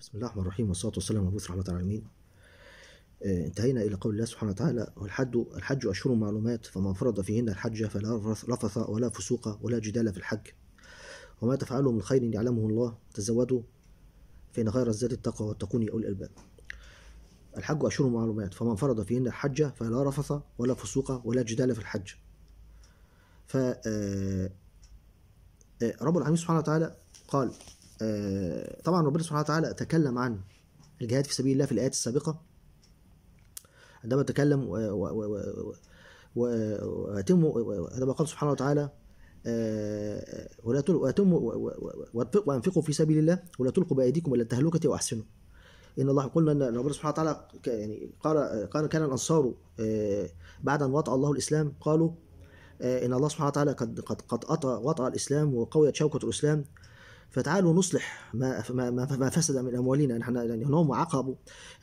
بسم الله الرحمن الرحيم والصلاة والسلام على رسول الله العالمين. آه، انتهينا إلى قول الله سبحانه وتعالى والحج الحج أشهر معلومات فمن فرض فيهن الحج فلا رفث ولا فسوق ولا جدال في الحج. وما تفعلوا من خير يعلمه الله تزودوا فإن خير الزاد التقوى واتقوني أولي الألباب. الحج أشهر معلومات فمن فرض فيهن الحج فلا رفث ولا فسوق ولا جدال في الحج. ف آه، آه، رب العالمين سبحانه وتعالى قال طبعا ربنا سبحانه وتعالى تكلم عن الجهاد في سبيل الله في الآيات السابقة. عندما تكلم وأتم عندما قال سبحانه وتعالى آه، وأنفقوا- في سبيل الله ولا تلقوا بأيديكم إلى التهلكة وأحسنوا. إن الله قلنا أن ربنا سبحانه وتعالى يعني قال قال كان الأنصار آه، بعد أن وطأ الله الإسلام قالوا آه، إن الله سبحانه وتعالى قد قد قد وطأ الإسلام وقويت شوكة الإسلام. فتعالوا نصلح ما ما ما فسد من أموالنا. نحن يعني انهم عقبوا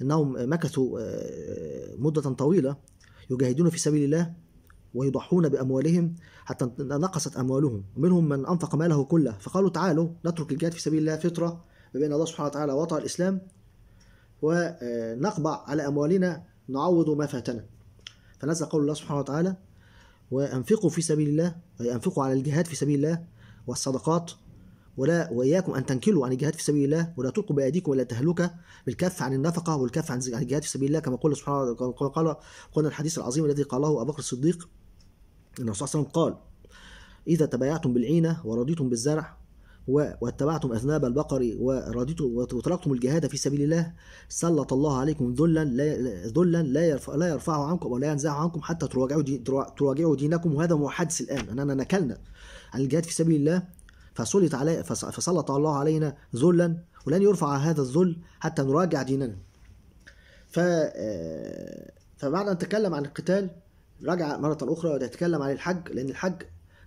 أنهم مكثوا آه، مدة طويلة يجاهدون في سبيل الله ويضحون بأموالهم حتى نقصت أموالهم. ومنهم من أنفق ماله كله. فقالوا تعالوا نترك الجهاد في سبيل الله فتره بما الله سبحانه وتعالى وطأ الإسلام ونقبع على أموالنا نعوض ما فاتنا. فنزل قول الله سبحانه وتعالى وأنفقوا في سبيل الله أي أنفقوا على الجهاد في سبيل الله والصدقات ولا وإياكم أن تنكلوا عن الجهاد في سبيل الله ولا تلقوا بأيديكم إلى التهلكه بالكف عن النفقة والكف عن الجهاد في سبيل الله كما قال سبحانه قال قلنا الحديث العظيم الذي قاله أبو بكر الصديق إن الرسول صلى الله عليه وسلم قال إذا تبايعتم بالعينة ورضيتم بالزرع واتبعتم أذناب البقر ورضيتم وتركتم الجهاد في سبيل الله سلط الله عليكم ذلا لا ذلا لا يرفع لا يرفعه عنكم ولا ينزعه عنكم حتى تراجعوا دي تراجعوا دينكم. وهذا هو حدث الآن أننا نكلنا عن الجهاد في سبيل الله فسلط علي فس- فسلط الله علينا ذلا ولن يرفع هذا الذل حتى نراجع ديننا. ف آه، فبعد أن تكلم عن القتال رجع مرة أخرى يتكلم عن الحج لأن الحج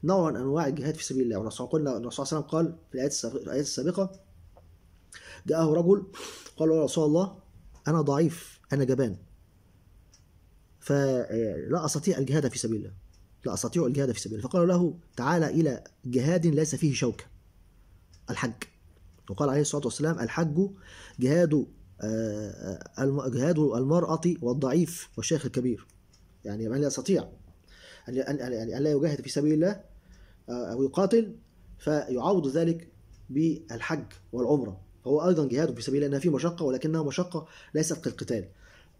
نوع من أنواع الجهاد في سبيل الله. والرسول قلنا الرسول صلى الله عليه وسلم قال في الآيات السابقه جاءه رجل قال يا رسول الله أنا ضعيف أنا جبان. فلا أستطيع الجهاد في سبيل الله. لا أستطيع الجهاد في سبيل الله. فقال له تعال إلى جهاد ليس فيه شوكة. الحج. وقال عليه الصلاة والسلام الحج جهاد آه، جهاد المرأة والضعيف والشيخ الكبير. يعني من لا يستطيع أن أن لا يجاهد في سبيل الله آه، أو يقاتل فيعوض ذلك بالحج والعمرة. فهو أيضا جهاد في سبيل الله فيه مشقة ولكنها مشقة ليست كالقتال.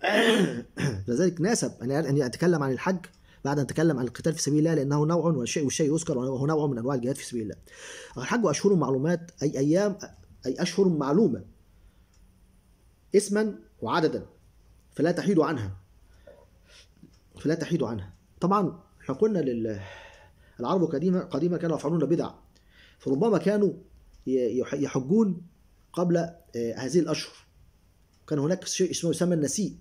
لذلك ناسب أن يتكلم عن الحج بعد أن تكلم عن القتال في سبيل الله لأنه نوع والشيء والشيء يذكر وهو نوع من أنواع الجهاد في سبيل الله. الحج أشهر معلومات أي أيام أي أشهر معلومة. اسما وعددا. فلا تحيد عنها. فلا تحيد عنها. طبعا إحنا قلنا لل العرب قديما قديما كانوا يفعلون بدع فربما كانوا يحجون قبل آه، هذه الأشهر. كان هناك شيء اسمه يسمى النسيء.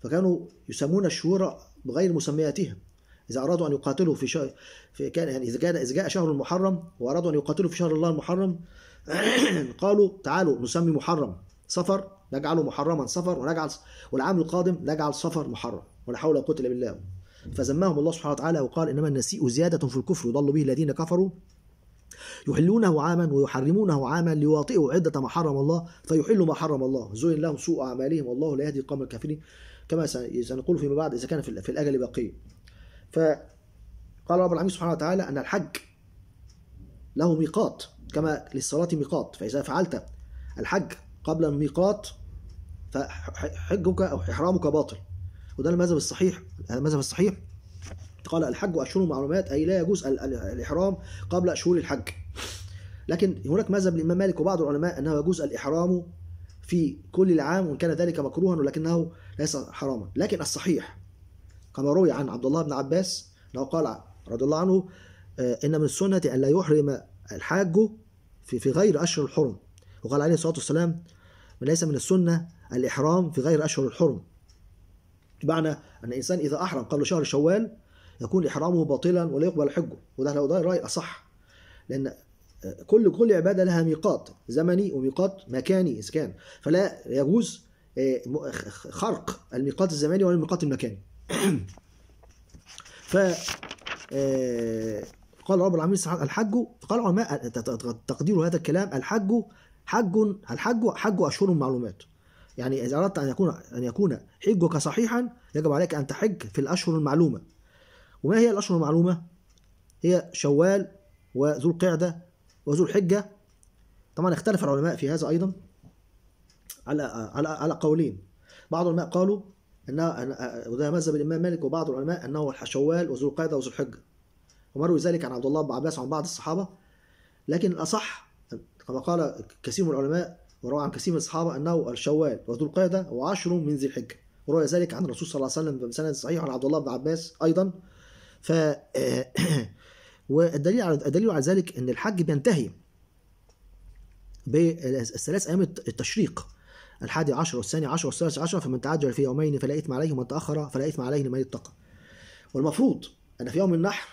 فكانوا يسمون الشهور بغير مسمياتها إذا أرادوا أن يقاتلوا في شهر في كان يعني إذا جاء إذا جاء شهر المحرم وأرادوا أن يقاتلوا في شهر الله المحرم قالوا تعالوا نسمي محرم. صفر نجعله محرما صفر ونجعل والعام القادم نجعل صفر محرم. ولا حول ولا قوة إلا بالله. فذمهم الله سبحانه وتعالى وقال إنما النسيء زيادة في الكفر. يضل به الذين كفروا. يحلونه عاما ويحرمونه عاما ليواطئوا عدة ما حرم الله فيحلوا ما حرم الله. زين لهم سوء أعمالهم والله لا يهدي القوم الكافرين. كما سن- سنقول فيما بعد إذا كان في الأجل بقية فقال رب العالمين سبحانه وتعالى أن الحج له ميقات كما للصلاة ميقات. فإذا فعلت الحج قبل الميقات فحجك أو إحرامك باطل. وده المذهب الصحيح المذهب الصحيح. قال الحج أشهر معلومات أي لا يجوز ال- ال- الإحرام قبل شهور الحج. لكن هناك مذهب الإمام مالك وبعض العلماء أنه يجوز الإحرام في كل العام وإن كان ذلك مكروها ولكنه ليس حراما. لكن الصحيح كما روي عن عبد الله بن عباس أنه قال رضي الله عنه آه، إن من السنة أن لا يحرم الحاج في في غير أشهر الحرم. وقال عليه الصلاة والسلام ليس من السنة الإحرام في غير أشهر الحرم. بمعنى أن الإنسان إذا أحرم قبل شهر شوال يكون إحرامه باطلا ولا يقبل حجه. وده لو ده الرأي الأصح لأن كل كل عبادة لها ميقات زمني وميقات مكاني إذا كان. فلا يجوز آه، خرق الميقات الزماني ولا الميقات المكاني ف آه، قال رب العالمين الحج قال العلماء تقدير هذا الكلام الحج حج الحج حج أشهر معلومات. يعني إذا أردت أن يكون أن يكون حجك صحيحا يجب عليك أن تحج في الأشهر المعلومة. وما هي الأشهر المعلومة؟ هي شوال وذو القعدة وذو الحجة. طبعا اختلف العلماء في هذا أيضا. على على على قولين. بعض العلماء قالوا انها وده مذهب الإمام مالك وبعض العلماء انه شوال وذو القعدة وذو الحجه ومروا ذلك عن عبد الله بن عباس وعن بعض الصحابة. لكن الأصح كما قال كثير من العلماء وروى عن كثير من الصحابة إنه الشوال وذو القعدة وعشر من ذي الحجه وروى ذلك عن الرسول صلى الله عليه وسلم بسند صحيح عن عبد الله بن عباس أيضا. ف والدليل على الدليل على ذلك إن الحج بينتهي بالثلاث أيام التشريق. الحادي عشر والثاني عشر والثالث عشر فمن تعجل في يومين فلا إثم عليه ومن تأخر فلا إثم عليه لمن اتقى. والمفروض أن في يوم النحر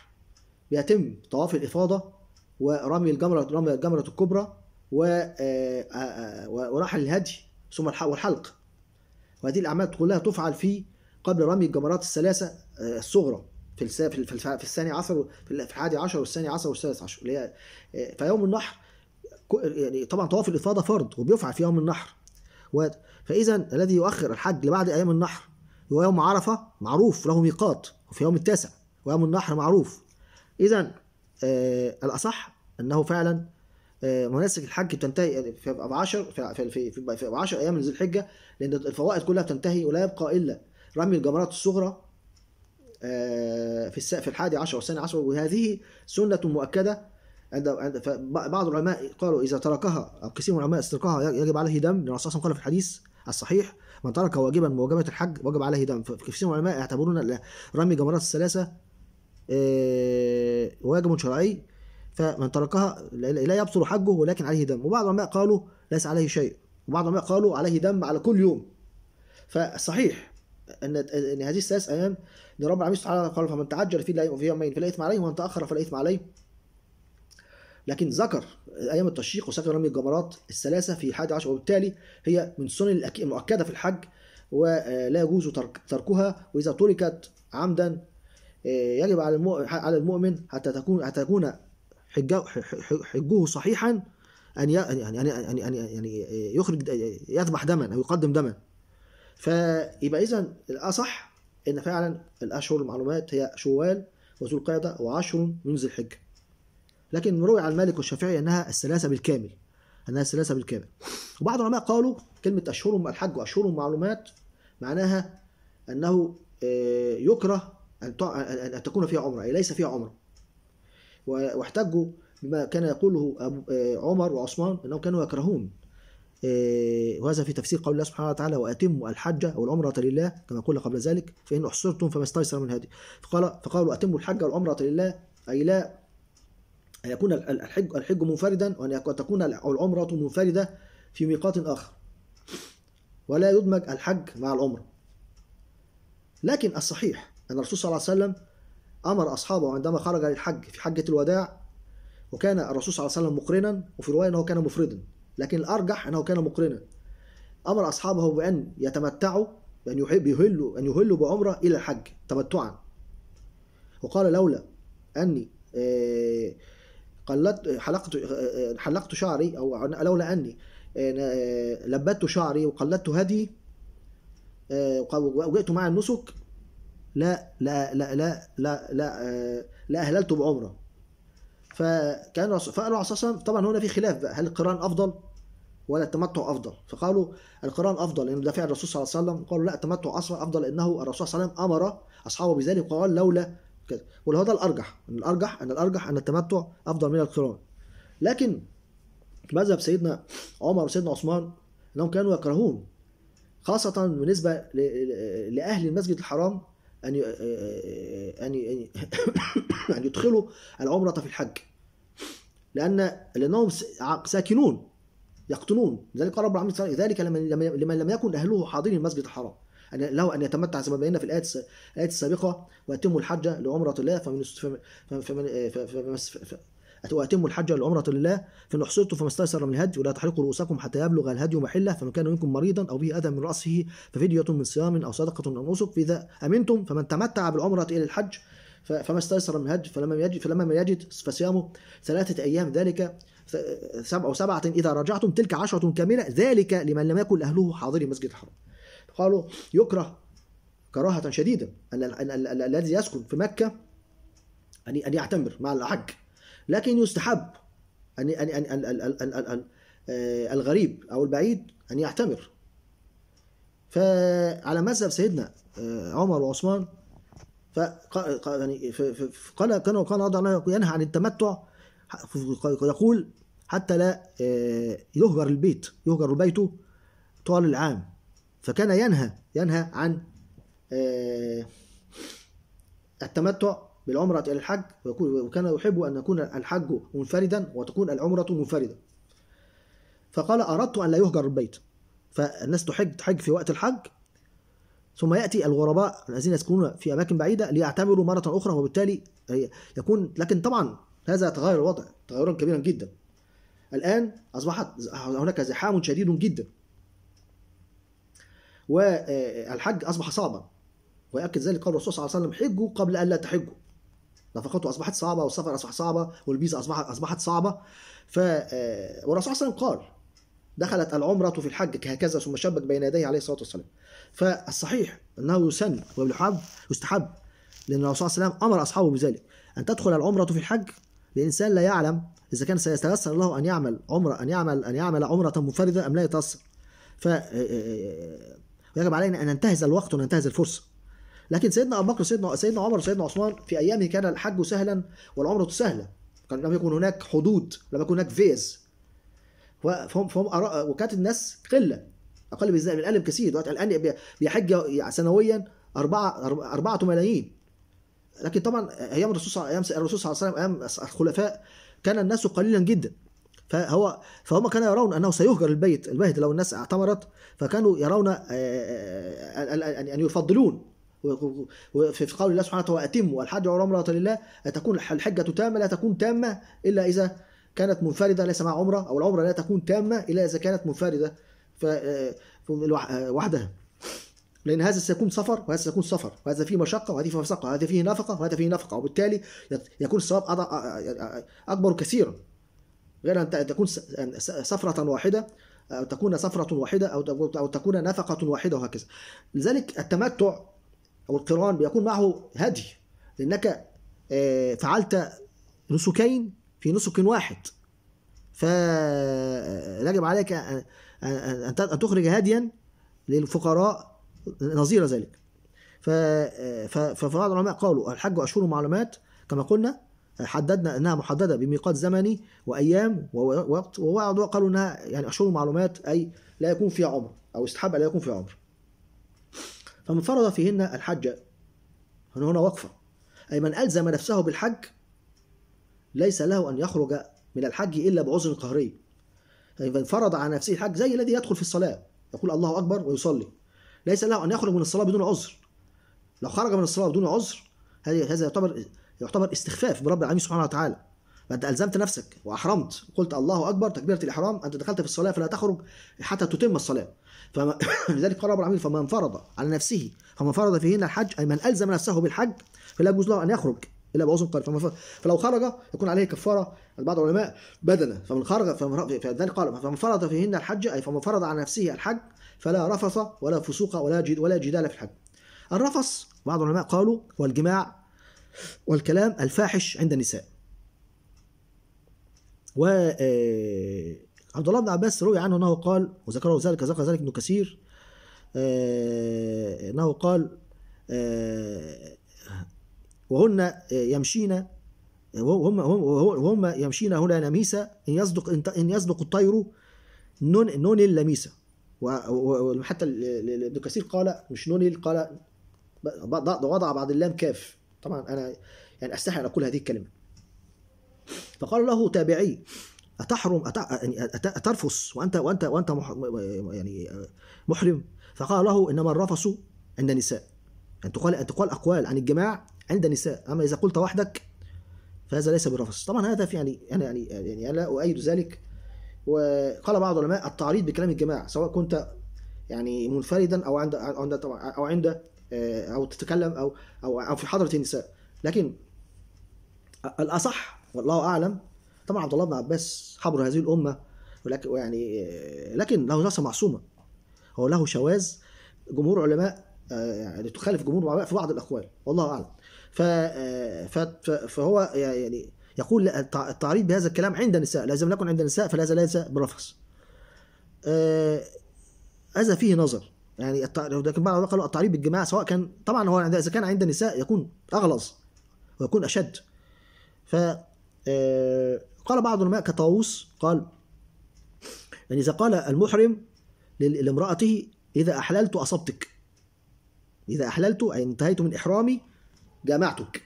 بيتم طواف الإفاضة ورمي الجمرة رمي الجمرة الكبرى ورحل الهدي ثم والحلق. وهذه الأعمال كلها تفعل في قبل رمي الجمرات الثلاثة الصغرى في في الثاني عشر في الحادي عشر والثاني عشر والثالث عشر اللي هي فيوم النحر يعني طبعا طواف الإفاضة فرض وبيفعل في يوم النحر. فإذا الذي يؤخر الحج لبعد أيام النحر هو يوم عرفة معروف له ميقات وفي يوم التاسع ويوم النحر معروف. إذا آه الأصح أنه فعلا آه مناسك الحج بتنتهي في 10 في في في, في 10 أيام من ذي الحجة لأن الفوائد كلها بتنتهي ولا يبقى إلا رمي الجمرات الصغرى آه في في الحادي عشر والثاني عشر وهذه سنة مؤكدة عند عند بعض العلماء قالوا إذا تركها أو كثير من العلماء تركها يجب عليه دم لأن الرسول صلى الله عليه وسلم قال في الحديث الصحيح من ترك واجبا من واجبات الحج وجب عليه دم. فكثير من العلماء يعتبرون رمي جمرات الثلاثة واجب شرعي فمن تركها لا يبطل حجه ولكن عليه دم. وبعض العلماء قالوا ليس عليه شيء. وبعض العلماء قالوا عليه دم على كل يوم. فالصحيح أن أن هذه الثلاث أيام ان رب العالمين سبحانه وتعالى قال فمن تعجل في يومين فلا إثم عليه ومن تأخر فلا إثم عليه. لكن ذكر أيام التشريق وذكر رمي الجمرات الثلاثة في حادي عشر وبالتالي هي من السنن المؤكدة في الحج ولا يجوز ترك تركها. وإذا تركت عمدا يجب على على المؤمن حتى تكون حتى يكون حجه حجه صحيحا أن يعني يعني يعني يخرج يذبح دما أو يقدم دما. فيبقى اذا الأصح إن فعلا الأشهر المعلومات هي شوال وذو القعدة وعشر من ذي الحجه لكن روي عن مالك والشافعي أنها الثلاثة بالكامل أنها الثلاثة بالكامل. وبعض العلماء قالوا كلمة أشهر الحج واشهر معلومات معناها أنه يكره أن ان تكون فيها عمرة أي ليس فيها عمرة. واحتجوا بما كان يقوله عمر وعثمان أنهم كانوا يكرهون وهذا في تفسير قول الله سبحانه وتعالى وأتموا الحج والعمرة لله كما قلنا قبل ذلك فإن أحصرتم فما استيسر من هدي فقال فقالوا أتموا الحج والعمرة لله أي لا أن يكون الحج الحج منفردا وأن تكون العمرة منفردة في ميقات آخر. ولا يدمج الحج مع العمرة. لكن الصحيح أن الرسول صلى الله عليه وسلم أمر أصحابه عندما خرج للحج في حجة الوداع وكان الرسول صلى الله عليه وسلم مقرنا وفي رواية أنه كان مفردا. لكن الأرجح أنه كان مقرنا. أمر أصحابه بأن يتمتعوا بأن يحب يهلوا أن يهلوا بعمرة إلى الحج تمتعا. وقال لولا أني قلت حلقت حلقت شعري أو لولا أني لبدت شعري وقلدت هدي وجئت مع النسك لا لا لا لا لا لا, لا أهللت بعمرة. فكان فقالوا الصلاه طبعا هنا في خلاف بقى هل القرآن أفضل ولا التمتع أفضل؟ فقالوا القرآن أفضل لأن ده فعل الرسول صلى الله عليه وسلم قالوا لا التمتع أفضل لأنه الرسول صلى الله عليه وسلم أمر أصحابه بذلك وقال لولا كده. وهذا الأرجح إن الأرجح إن الأرجح إن التمتع أفضل من القرآن. لكن مذهب سيدنا عمر وسيدنا عثمان إنهم كانوا يكرهون خاصة بالنسبة لأهل المسجد الحرام أن أن أن يدخلوا العمرة في الحج. لأن لأنهم ساكنون يقطنون لذلك قال رب العالمين ذلك لمن لم يكن أهله حاضرين المسجد الحرام. له أن يتمتع زي ما بينا في الآيات الآيات السابقة وأتموا الحج لعمرة الله فمن فمن وأتموا الحج لعمرة لله فإن أحصرتم فما استيسر من الهدي ولا تحرقوا رؤوسكم حتى يبلغ الهدي محلة فمن كان منكم مريضا أو به أذى من رأسه ففدية من صيام أو صدقة أو نسك فإذا أمنتم فمن تمتع بالعمرة إلى الحج فما استيسر من الهدي فلما يجد فلما ما يجد فصيامه ثلاثة أيام ذلك سبع أو سبعة إذا رجعتم تلك عشرة كاملة ذلك لمن لم يكن أهله حاضري المسجد الحرام. قالوا يكره كراهة شديدة أن ال- ال- ال- الذي يسكن في مكة أن يعتمر مع الحج لكن يستحب أن أن أن آه، الغريب أو البعيد أن يعتمر. فعلى مذهب سيدنا آه، عمر وعثمان يعني ف- ف- ف- قال كان كان عنه ينهى عن التمتع يقول حتى لا آه، يهجر البيت يهجر البيت طوال العام. فكان ينهى ينهى عن آه، التمتع بالعمرة إلى الحج وكان يحب أن يكون الحج منفردا وتكون العمرة منفردة. فقال أردت أن لا يهجر البيت. فالناس تحج تحج في وقت الحج. ثم يأتي الغرباء الذين يسكنون في أماكن بعيدة ليعتمروا مرة أخرى وبالتالي يكون لكن طبعا هذا تغير الوضع تغيرا كبيرا جدا. الآن أصبحت هناك زحام شديد جدا. والحج أصبح صعبا. ويأكد ذلك قول الرسول صلى الله عليه وسلم حجوا قبل أن لا تحجوا. نفقته أصبحت صعبة والسفر أصبح صعبة والفيزا أصبحت أصبحت صعبة. ف والرسول صلى الله عليه وسلم قال دخلت العمرة في الحج هكذا ثم شبك بين يديه عليه الصلاة والسلام. فالصحيح أنه يسن ويحب يستحب لأن الرسول صلى الله عليه وسلم أمر أصحابه بذلك. أن تدخل العمرة في الحج الإنسان لا يعلم إذا كان سيتيسر له أن يعمل عمرة أن يعمل أن يعمل عمرة منفردة أم لا يتيسر. ف ويجب علينا أن ننتهز الوقت وننتهز الفرصة. لكن سيدنا أبو بكر سيدنا سيدنا عمر وسيدنا عثمان في أيامه كان الحج سهلا والعمرة سهلة. كان لم يكن هناك حدود لم يكن هناك فيز. فهم فهم وكانت الناس قلة. أقل من من الالف كثير. دلوقتي الآن بي- بيحج سنويا أربعة أربعة ملايين لكن طبعا أيام الرسول صلى أيام الرسول صلى الله عليه وسلم أيام الخلفاء كان الناس قليلا جدا. فهو فهم كانوا يرون أنه سيهجر البيت البيت لو الناس اعتمرت فكانوا يرون آه، آه، آه، ان يفضلون. وفي في قول الله سبحانه وتعالى واتموا الحج والعمره لله تكون الحجة تامة لا تكون تامة إلا إذا كانت منفردة ليس مع عمرة أو العمرة لا تكون تامة إلا إذا كانت منفردة. وحدها. لأن هذا سيكون سفر وهذا سيكون سفر. وهذا فيه مشقة وهذه فيه مشقة وهذا فيه نفقة وهذا فيه نفقة. وبالتالي يكون الثواب أكبر كثيرا. غير أن تكون س- سفرة واحدة أو تكون سفرة واحدة أو أو تكون نفقة واحدة وهكذا. لذلك التمتع أو القران بيكون معه هدي لأنك آه، فعلت نسكين في نسك واحد فيجب عليك أن أن- أن تخرج هديا للفقراء نظير ذلك ف- ف- فبعض العلماء قالوا الحج أشهر معلومات كما قلنا حددنا أنها محددة بميقات زمني وأيام ووقت وبعض قالوا أنها يعني أشهر معلومات أي لا يكون فيها عمر أو استحب لا يكون فيها عمر. فمن فرض فيهن الحج هنا هنا وقفة. أي من ألزم نفسه بالحج ليس له أن يخرج من الحج إلا بعذر قهري. أي من فرض على نفسه الحج زي الذي يدخل في الصلاة يقول الله أكبر ويصلي. ليس له أن يخرج من الصلاة بدون عذر. لو خرج من الصلاة بدون عذر هذا يعتبر يعتبر استخفاف برب العالمين سبحانه وتعالى. فأنت ألزمت نفسك وأحرمت. قلت الله أكبر تكبيرة الإحرام أنت دخلت في الصلاة فلا تخرج حتى تتم الصلاة. فلذلك قال رب العالمين فمن فرض على نفسه فمن فرض فيهن الحج أي من ألزم نفسه بالحج فلا يجوز له أن يخرج إلا بعذر قال فلو خرج يكون عليه كفارة بعض العلماء بدنه فمن خرج فذلك قال فمن فرض فيهن الحج أي فمن فرض على نفسه الحج فلا رفث ولا فسوق ولا ولا جدال في الحج. الرفث بعض العلماء قالوا هو الجماع والكلام الفاحش عند النساء. و آه، عبد الله بن عباس روي عنه أنه قال وذكره ذلك ذكر ذلك ابن كثير آه، أنه قال آه، وهن يمشين وهم هم وهم يمشين هنا نميسة إن يصدق إن يصدق الطير نون نون اللميسة. وحتى ابن كثير قال مش نون قال وضع بعد اللام كاف. طبعا أنا يعني أستحي ان أقول هذه الكلمة. فقال له تابعي أتحرم أت- يعني أت- أترفس وأنت وأنت وأنت مح يعني محرم؟ فقال له إنما الرفس عند النساء. أن تقال أن تقال أقوال عن الجماع عند النساء. أما إذا قلت وحدك فهذا ليس برفس طبعا هذا في يعني أنا يعني يعني أنا لا أؤيد ذلك. وقال بعض العلماء التعريض بكلام الجماع سواء كنت يعني منفردا أو عند أو عند أو عند أو تتكلم أو أو أو في حضره النساء لكن الأصح والله أعلم طبعا عبد الله بن عباس حبر هذه الأمة ولكن يعني لكن له نفسه معصومة. هو له شواذ جمهور علماء آه، يعني تخالف جمهور العلماء في بعض الأقوال والله أعلم. آه، فهو يعني يقول التعريض بهذا الكلام عند النساء لازم يكن عند النساء فلهذا ليس برفث آه، هذا فيه نظر. يعني لكن بعض قالوا التعريض بالجماع سواء كان طبعا هو إذا كان عند النساء يكون أغلظ ويكون أشد. ف آه، قال بعض العلماء كطاووس قال يعني إذا قال المحرم لامرأته إذا أحللت أصبتك. إذا أحللت أي انتهيت من إحرامي جامعتك.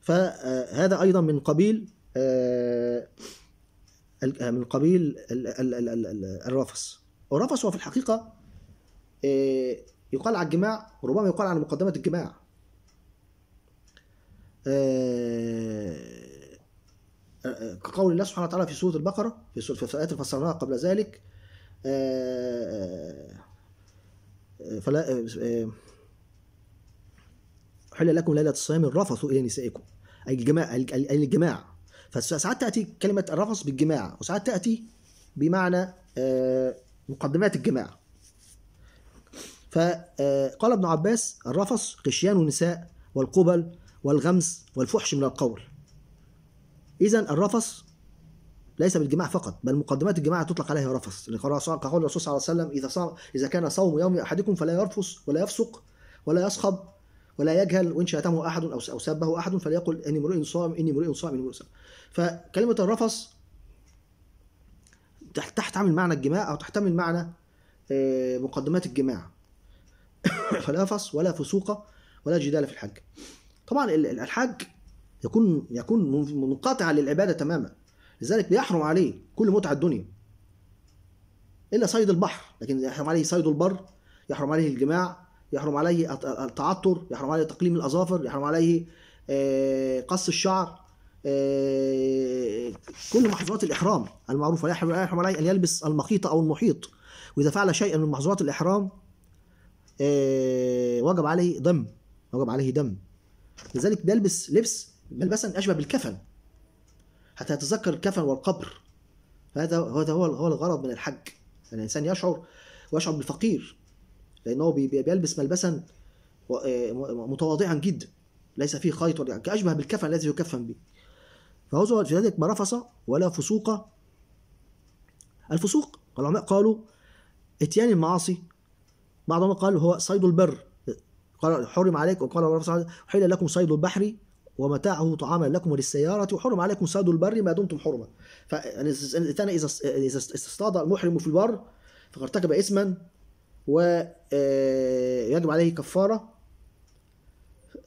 فهذا أيضا من قبيل آه، من قبيل ال- ال- ال- ال- ال- الرفث والرفث هو في الحقيقة آه، يقال على الجماع وربما يقال على مقدمة الجماع. آه، آه، كقول الله سبحانه وتعالى في سورة البقرة في سورة في اللي فسرناها قبل ذلك آه، آه، فلا آه، آه، حل لكم ليلة الصيام الرفث إلى نسائكم أي الجماع أي الجماع. فساعات تأتي كلمة الرفث بالجماع وساعات تأتي بمعنى آه، مقدمات الجماع. فقال ابن عباس الرفث غشيان النساء والقبل والغمز والفحش من القول. اذا الرفث ليس بالجماع فقط بل مقدمات الجماع تطلق عليها رفث كقول الرسول صلى الله عليه وسلم إذا صام إذا كان صوم يوم أحدكم فلا يرفث ولا يفسق ولا يصخب ولا يجهل وإن شاتمه أحد أو أو سبه أحد فليقل إني امرئ صائم إني امرئ صائم إني امرئ صائم فكلمة الرفث تحت- تحتمل معنى الجماع أو تحتمل معنى آه، مقدمات الجماع. فلا فص ولا فسوق ولا جدال في الحج. طبعا ال- ال- الحج يكون يكون من- منقطعا للعبادة تماما. لذلك بيحرم عليه كل متعة الدنيا. إلا صيد البحر. لكن يحرم عليه صيد البر يحرم عليه الجماع يحرم عليه الت- التعطر يحرم عليه تقليم الأظافر يحرم عليه آه، قص الشعر آه، كل محظورات الإحرام المعروفة. لا يحرم عليه أن يلبس المخيط أو المحيط. وإذا فعل شيئا من محظورات الإحرام وجب عليه دم وجب عليه دم. لذلك بيلبس لبس ملبسا أشبه بالكفن. حتى يتذكر الكفن والقبر. هذا هذا هو هو الغرض من الحج. ان الإنسان يشعر ويشعر بالفقير. لأنه بي- بي- بيلبس ملبسا آه، متواضعا جدا. ليس فيه خيط ولا كأشبه بالكفن الذي يكفن به. فهو في ذلك ما ولا فسوق. الفسوق العلماء قالوا إتيان المعاصي بعضهم قال هو صيد البر. قال حرم عليكم قال الله سبحانه وتعالى حل لكم صيد البحر ومتاعه طعاما لكم وللسيارة وحرم عليكم صيد البر ما دمتم حرما. فالإنسان إذا إذا اصطاد المحرم في البر فقد ارتكب إثما ويجب عليه كفارة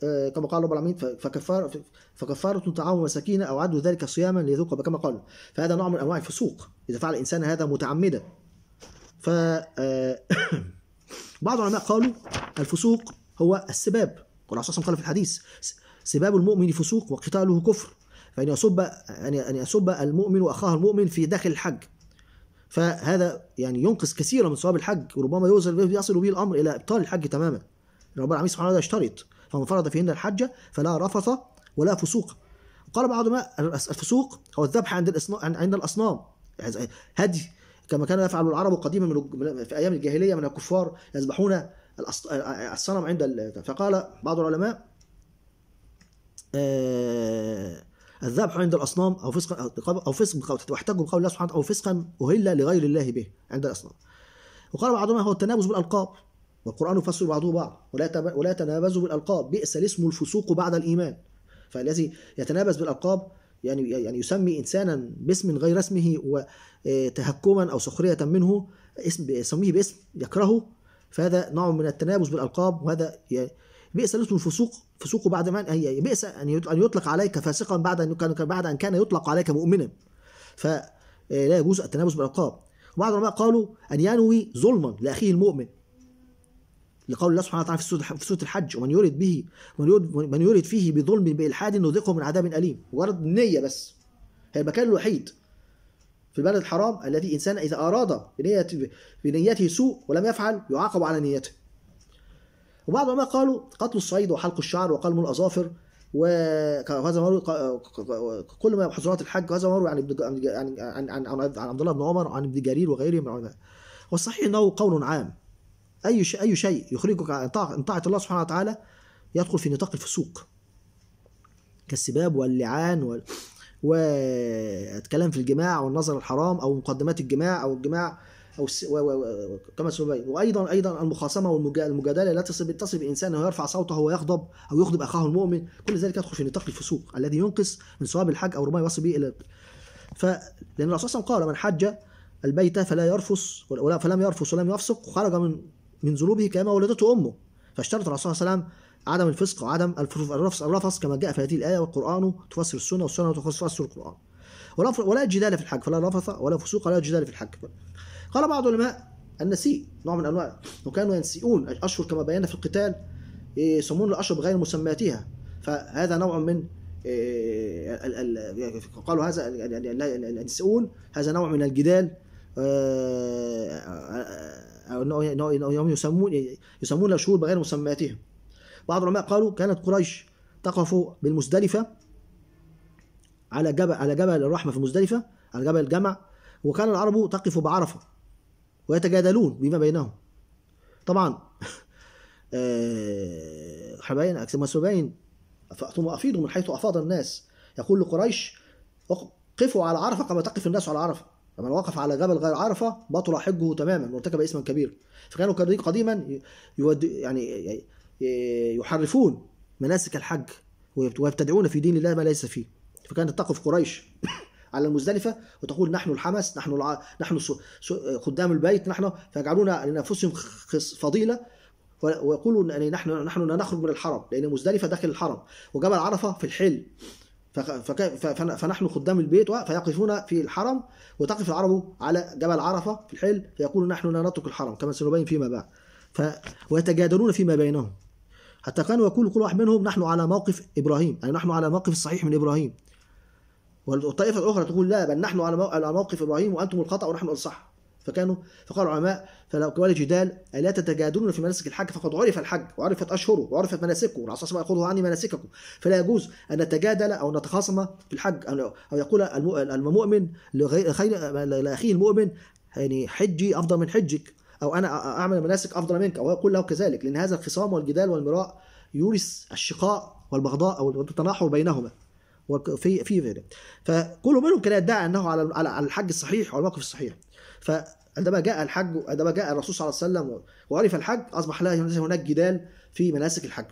آه، كما قال رب العالمين فكفارة فكفارة طعام مساكين أو عدوا ذلك صياما ليذوق كما قال. فهذا نوع من أنواع الفسوق. إذا فعل الإنسان هذا متعمدا ف آه، بعض العلماء قالوا الفسوق هو السباب والرسول صلى الله عليه وسلم قال في الحديث سباب المؤمن فسوق وقتاله كفر فإن يسب أن أن يسب المؤمن أخاه المؤمن في داخل الحج. فهذا يعني ينقص كثيرا من ثواب الحج وربما يوصل يصل به الأمر إلى إبطال الحج تماما. رب العالمين سبحانه وتعالى يشترط فمن فرض فيهن الحج فلا رفث ولا فسوق. قال بعض العلماء الفسوق هو الذبح عند عند الأصنام. يعني هدي كما كان يفعل العرب قديما من في أيام الجاهلية من الكفار يذبحون الصنم عند ال- فقال بعض العلماء آه، الذبح عند الأصنام أو فسقا أو فسق واحتجوا بقول الله سبحانه وتعالى أو فسقا أهل لغير الله به عند الأصنام. وقال بعضهم هو التنابز بالألقاب. والقرآن يفسر بعضه بعض. ولا ولا تنابزوا بالألقاب. بئس الاسم الفسوق بعد الإيمان. فالذي يتنابز بالألقاب يعني يعني يسمي إنسانا باسم غير اسمه وتهكما أو سخرية منه اسم يسميه باسم يكرهه. فهذا نوع من التنابز بالألقاب وهذا بئس الاسم الفسوق. فسوق بعد ما هي بئس أن يطلق عليك فاسقا بعد أن كان بعد أن كان يطلق عليك مؤمنا. فلا يجوز التنابز بالألقاب. وبعض العلماء قالوا أن ينوي ظلما لأخيه المؤمن. لقول الله سبحانه وتعالى في سورة الحج ومن يرد به من يرد من يرد فيه بظلم بإلحاد نذقه من عذاب أليم. مجرد النية بس. هي المكان الوحيد في البلد الحرام الذي إنسان إذا أراد بنية بنيته سوء ولم يفعل يعاقب على نيته. وبعض العلماء قالوا قتل الصيد وحلق الشعر وقلم الأظافر وهذا مروي كل ما محظورات الحج وهذا مروي عن عن عن عن, عن عبد الله بن عمر وعن ابن جرير وغيره من العلماء والصحيح إنه قول عام. أي شيء أي شيء يخرجك عن طاعة الله سبحانه وتعالى يدخل في نطاق الفسوق. كالسباب واللعان وال... والكلام في الجماع والنظر الحرام أو مقدمات الجماع أو الجماع أو الس... و... و... كما سنبين وأيضا أيضا المخاصمة والمجادله لا تصل تصل بانسان أنه يرفع صوته ويغضب أو يغضب أخاه المؤمن. كل ذلك يدخل في نطاق الفسوق الذي ينقص من ثواب الحج أو ربما يوصل به إلى ف لأن الرسول صلى الله عليه وسلم قال من حج البيت فلا يرفس ولا فلم يرفس ولم يفسق وخرج من من ذنوبه كما ولدته امه فاشترط الرسول صلى الله عليه وسلم عدم الفسق وعدم الرفس الرفس كما جاء في هذه الآية والقرآن تفسر السنة والسنة تفسر القرآن. ولا جدال في الحج فلا رفث ولا فسوق ولا جدال في الحج قال بعض العلماء النسيء نوع من أنواع وكانوا ينسيون أشهر كما بينا في القتال يسمون الاشهر بغير مسماتها. فهذا نوع من قالوا هذا النسيئون هذا نوع من الجدال انهم يسمون يسمون الاشهر بغير مسماتها بعض العلماء قالوا كانت قريش تقف بالمزدلفة على جبل على جبل الرحمة في المزدلفة على جبل الجمع وكان العرب تقف بعرفة ويتجادلون بما بينهم. طبعا حبايين كما سبين ثم أفيضوا من حيث أفاض الناس. يقول لقريش قفوا على عرفة كما تقف الناس على عرفة. فمن وقف على جبل غير عرفة بطل حجه تماما وارتكب اسما كبيرا. فكانوا قديما يود يعني يحرفون مناسك الحج ويبتدعون في دين الله ما ليس فيه. فكانت تقف قريش على المزدلفة وتقول نحن الحمس نحن الع... نحن خدام البيت نحن فيجعلون لانفسهم فضيلة ويقولوا يعني نحن نحن نخرج من الحرم لأن مزدلفه داخل الحرم. وجبل عرفة في الحل فنحن خدام البيت فيقفون في الحرم وتقف العرب على جبل عرفة في الحل فيقولوا نحن لا نترك الحرم كما سنبين فيما بعد. ف... ويتجادلون فيما بينهم. حتى كانوا يقول كل واحد منهم نحن على موقف إبراهيم يعني نحن على موقف الصحيح من إبراهيم. والطائفة الأخرى تقول لا بل نحن على موقف إبراهيم وأنتم الخطا ونحن الصح فكانوا فقال العلماء فلو كان جدال ألا تتجادلون في مناسك الحج؟ فقد عرف الحج وعرفت أشهره وعرفت مناسكه والرسول صلى الله عليه وسلم عني مناسككم. فلا يجوز أن نتجادل أو نتخاصم في الحج أو يقول المؤمن لأخيه المؤمن يعني حجي أفضل من حجك أو أنا أعمل مناسك أفضل منك أو يقول له كذلك لأن هذا الخصام والجدال والمراء يورث الشقاء والبغضاء أو التناحر بينهما. في في فكل منهم كان يدعي أنه على على الحج الصحيح والموقف الصحيح. فعندما جاء الحج عندما جاء الرسول صلى الله عليه وسلم وعرف الحج أصبح لا هناك جدال في مناسك الحج.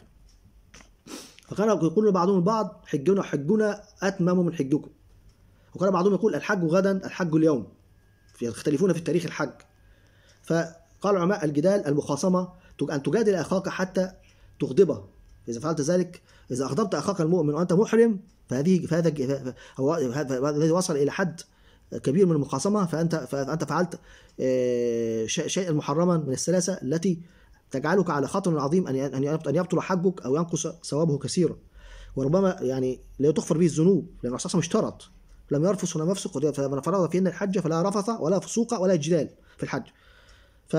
فكان يقول بعضهم البعض حجنا حجنا أتمم من حجكم. وكان بعضهم يقول الحج غدا الحج اليوم. يختلفون في تاريخ الحج. فقال العلماء الجدال المخاصمة أن تجادل أخاك حتى تغضبه. إذا فعلت ذلك إذا أغضبت أخاك المؤمن وأنت محرم فهذه فهذا هو الذي وصل إلى حد كبير من المخاصمه فانت فأنت فعلت شيئا محرما من الثلاثة التي تجعلك على خطر عظيم أن أن يبطل حجك أو ينقص ثوابه كثيرا. وربما يعني لا تغفر به الذنوب لأن الرسول اشترط. لم يرفث ولم يفسق فمن فرض فيهن الحج فلا رفث ولا فسوق ولا جدال في الحج. ف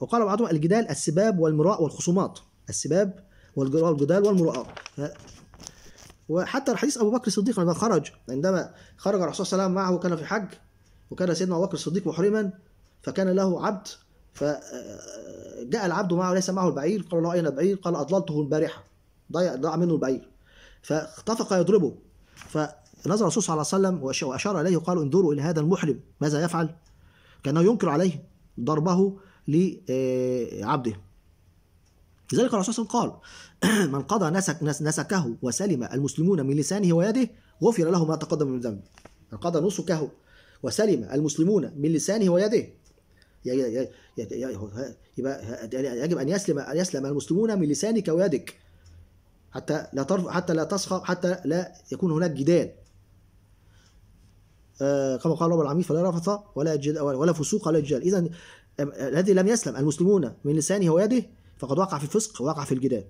وقال بعضهم الجدال السباب والمراء والخصومات. السباب والجدال والمراء. وحتى حديث أبو بكر الصديق لما خرج عندما خرج الرسول صلى الله عليه وسلم معه كان في حج وكان سيدنا أبو بكر الصديق محرما فكان له عبد فجاء العبد معه ليس معه البعير قال له أين البعير؟ قال أضللته البارحة ضيع ضاع منه البعير فاتفق يضربه فنظر الرسول صلى الله عليه وسلم وأشار إليه وقالوا انظروا إلى هذا المحرم ماذا يفعل؟ كأنه ينكر عليه ضربه لعبده لذلك الرسول صلى الله عليه وسلم قال من قضى نسك نسكه وسلم المسلمون من لسانه ويده غفر له ما تقدم من ذنبه من قضى نسكه وسلم المسلمون من لسانه ويده. يبقى يجب أن يسلم أن يسلم المسلمون من لسانك ويدك. حتى لا ترف حتى لا تسخط حتى لا يكون هناك جدال. آه كما قال رب العالمين فلا رفث ولا ولا فسوق ولا جدال. اذا الذي لم يسلم المسلمون من لسانه ويده فقد وقع في الفسق ووقع في الجدال.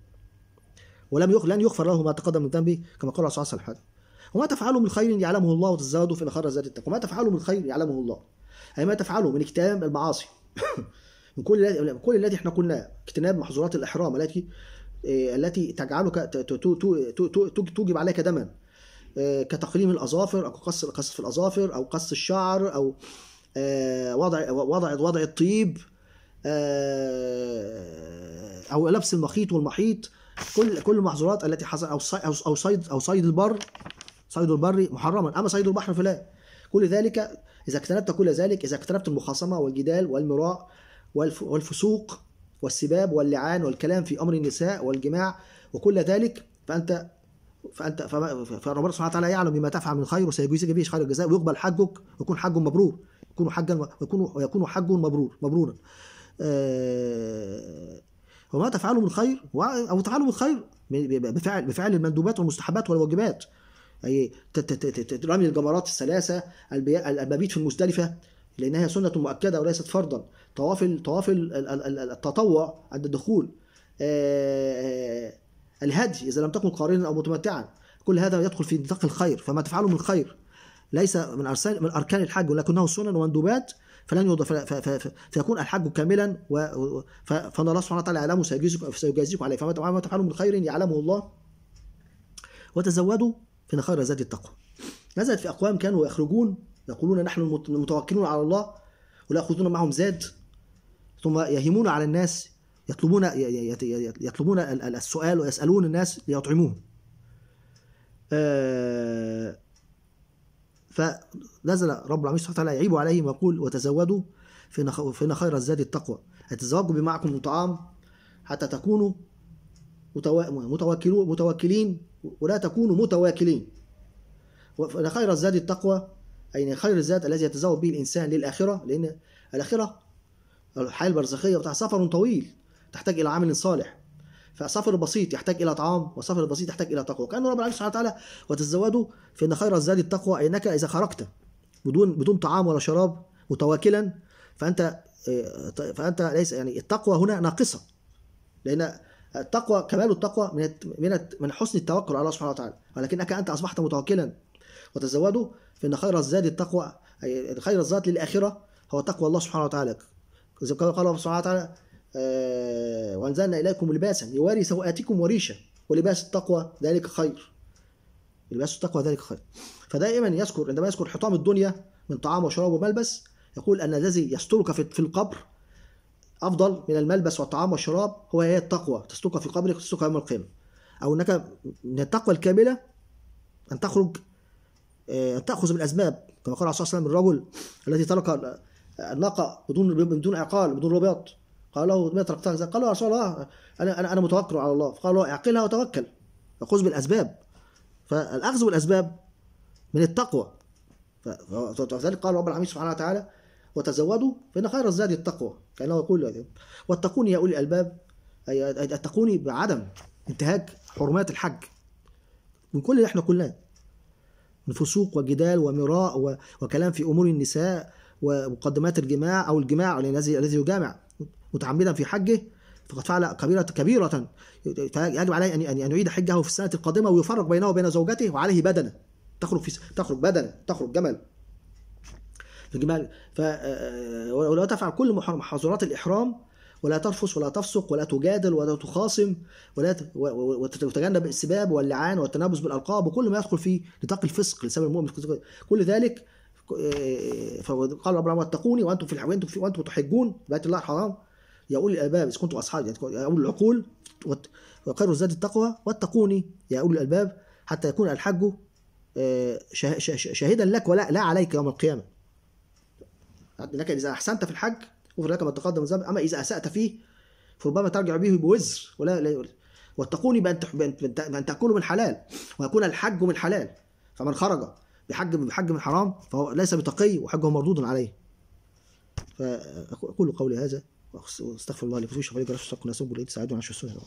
ولم يخ... لن يغفر له ما تقدم من ذنبه كما قال الرسول صلى الله عليه وسلم وما تفعله من خير يعلمه الله وتزودوا في خير ذات التقوى. وما تفعله من خير يعلمه الله. أي ما تفعله من اجتناب المعاصي. من كل كل الذي إحنا قلنا اجتناب محظورات الإحرام التي آه، التي تجعلك توجب عليك دما. آه، كتقليم الأظافر أو قص قص في الأظافر أو قص الشعر أو آه، وضع وضع وضع الطيب. أو لبس المخيط والمحيط. كل كل المحظورات التي حصل أو أو صيد أو صيد البر صيد البر محرما. أما صيد البحر فلا. كل ذلك إذا اجتنبت كل ذلك إذا اجتنبت المخاصمة والجدال والمراء والف- والفسوق والسباب واللعان والكلام في أمر النساء والجماع وكل ذلك فانت فانت فربنا سبحانه وتعالى يعلم بما تفعل من خير وسيجزيك به خير الجزاء ويقبل حجك ويكون حج مبرور. يكون حجا ويكون ويكون حج مبرور مبرورا. آه، وما تفعله من خير و- أو تفعله من خير بفعل بفعل المندوبات والمستحبات والواجبات. ت- رمي الجمرات الثلاثه البي- المبيت في المزدلفه لأنها سنة مؤكدة وليست فرضا. طواف طواف ال- ال- ال- ال- التطوع عند الدخول. آه، الهدي إذا لم تكن قارنا أو متمتعا. كل هذا يدخل في نطاق الخير فما تفعله من خير. ليس من ارسال من أركان الحج ولكنه سنن ومندوبات فلن ف- فيكون الحج كاملا و... فأن الله سبحانه وتعالى يعلمه سيجازيكم سيجازيكم عليه. فما ما تفعلوا من خير يعلمه الله. وتزودوا فإن خير زاد التقوى. نزلت في أقوام كانوا يخرجون يقولون نحن المت- المتوكلون على الله ولا ياخذون معهم زاد ثم يهيمون على الناس يطلبون يطلبون ال- ال- السؤال ويسألون الناس ليطعموهم آه، فنزل رب العالمين سبحانه وتعالى يعيب عليهم ويقول وتزودوا فإن فإن خير الزاد التقوى. تزوجوا بمعكم طعام حتى تكونوا متوكلون متوكلين ولا تكونوا متواكلين. وفإن خير الزاد التقوى أي خير الزاد الذي يتزود به الإنسان للآخرة لأن الآخرة الحياة البرزخية بتاع سفر طويل تحتاج إلى عمل صالح. فسفر بسيط يحتاج إلى طعام وسفر بسيط يحتاج إلى تقوى. كأن رب العالمين سبحانه وتعالى وتزودوا فإن خير الزاد التقوى أي أنك إذا خرجت بدون بدون طعام ولا شراب متواكلا فأنت آه، فأنت ليس يعني التقوى هنا ناقصة. لأن التقوى كمال التقوى من من من حسن التوكل على الله سبحانه وتعالى. ولكنك أنت أصبحت متوكلا وتزودوا فإن خير الزاد التقوى أي خير الزاد للآخرة هو تقوى الله سبحانه وتعالى. إذا قال الله سبحانه وتعالى وأنزلنا إليكم لباسا يواري سوآتكم وريشا ولباس التقوى ذلك خير. لباس التقوى ذلك خير. فدائما يذكر عندما يذكر حطام الدنيا من طعام وشراب وملبس يقول أن الذي يسترك في القبر أفضل من الملبس والطعام والشراب هو هي التقوى. تسترك في قبرك وتسترك يوم القيامة. أو أنك من التقوى الكاملة أن تخرج آه، أن تأخذ بالأسباب كما قال عليه الصلاة والسلام الرجل الذي ترك الناقة بدون بدون عقال بدون رباط. قال له ما تركتها إزاي؟ قال له يا رسول الله أنا أنا أنا متوكل على الله. فقال له اعقلها وتوكل فخذ بالأسباب. فالأخذ بالأسباب من التقوى. ف- ف- فلذلك قال رب العالمين سبحانه وتعالى وتزودوا فإن خير الزاد التقوى. كأنه يقول واتقوني يا أولي الألباب. أي اتقوني بعدم انتهاك حرمات الحج. من كل اللي إحنا قلناه. من فسوق وجدال ومراء وكلام في أمور النساء ومقدمات الجماع أو الجماع الذي يجامع. متعمدا في حجه فقد فعل كبيرة كبيرة. فيجب عليه أن أن يعيد حجه في السنة القادمة ويفرق بينه وبين زوجته وعليه بدنة. تخرج في تخرج بدنة تخرج جمل. الجمال ف آه، ولا تفعل كل محظورات الإحرام ولا ترفس ولا تفسق ولا تجادل ولا تخاصم ولا ت- و- و- وت- وتجنب السباب واللعان والتنابز بالألقاب وكل ما يدخل في نطاق الفسق لسبب المؤمن. كل ذلك آه، فقال رب العالمين واتقوني وأنتم في الح- وأنتم وأنتم تحجون بيت الله الحرام يا أولي الألباب إذا كنتم أصحاب يا أولي العقول وخير الزاد التقوى واتقوني يا أولي الألباب حتى يكون الحج شاه- شاه- شاهدا لك ولا لا عليك يوم القيامة. لكن إذا أحسنت في الحج غفر لك ما تقدم من ذنب أما إذا أسأت فيه فربما ترجع به بوزر ولا لا واتقوني بأن بان تاكلوا من حلال ويكون الحج من حلال. فمن خرج بحج بحج من حرام فهو ليس بتقي وحجه مردود عليه. فأقول قولي هذا. واستغفر الله لي وفي شفاعه رسول الله صلى الله عليه وسلم ساعدوا عن السنة